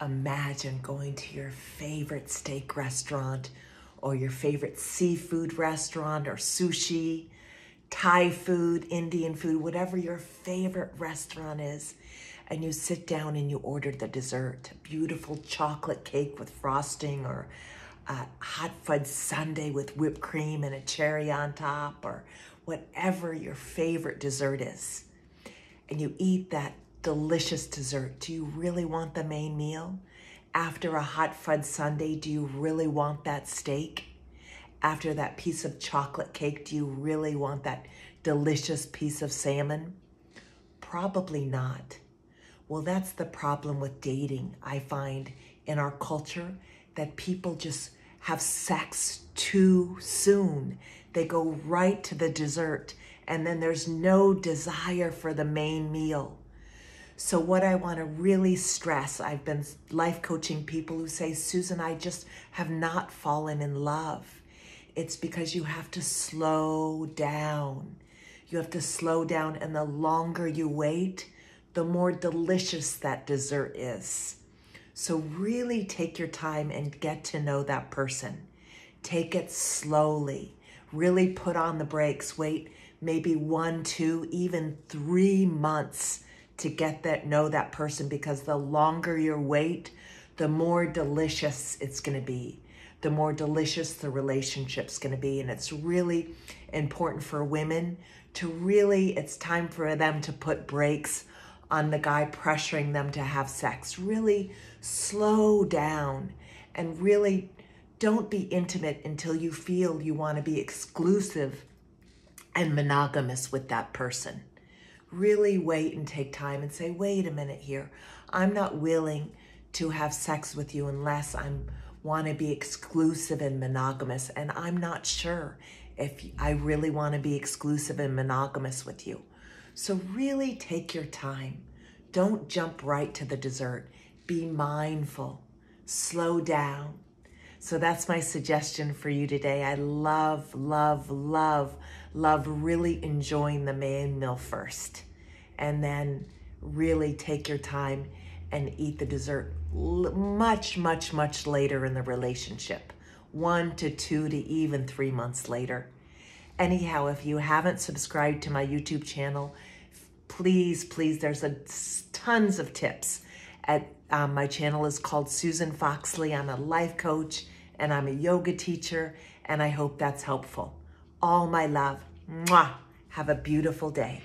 Imagine going to your favorite steak restaurant or your favorite seafood restaurant or sushi, Thai food, Indian food, whatever your favorite restaurant is. And you sit down and you order the dessert, a beautiful chocolate cake with frosting or a hot fudge sundae with whipped cream and a cherry on top or whatever your favorite dessert is. And you eat that delicious dessert. Do you really want the main meal? After a hot fudge sundae, do you really want that steak? After that piece of chocolate cake, do you really want that delicious piece of salmon? Probably not. Well, that's the problem with dating, I find, in our culture, that people just have sex too soon. They go right to the dessert, and then there's no desire for the main meal. So, what I want to really stress I've been life coaching people who say, Susan, I just have not fallen in love. It's because you have to slow down. You have to slow down, and the longer you wait, the more delicious that dessert is. So, really take your time and get to know that person. Take it slowly. Really put on the brakes. Wait maybe one, two, even three months to get that know that person because the longer you wait, the more delicious it's going to be. The more delicious the relationship's going to be and it's really important for women to really it's time for them to put brakes on the guy pressuring them to have sex. Really slow down and really don't be intimate until you feel you want to be exclusive and monogamous with that person really wait and take time and say, wait a minute here. I'm not willing to have sex with you unless I want to be exclusive and monogamous. And I'm not sure if I really want to be exclusive and monogamous with you. So really take your time. Don't jump right to the dessert. Be mindful. Slow down. So that's my suggestion for you today. I love, love, love love really enjoying the main meal first and then really take your time and eat the dessert much, much, much later in the relationship. One to two to even three months later. Anyhow, if you haven't subscribed to my YouTube channel, please, please, there's a tons of tips. At um, my channel is called Susan Foxley. I'm a life coach and I'm a yoga teacher, and I hope that's helpful all my love. Mwah. Have a beautiful day.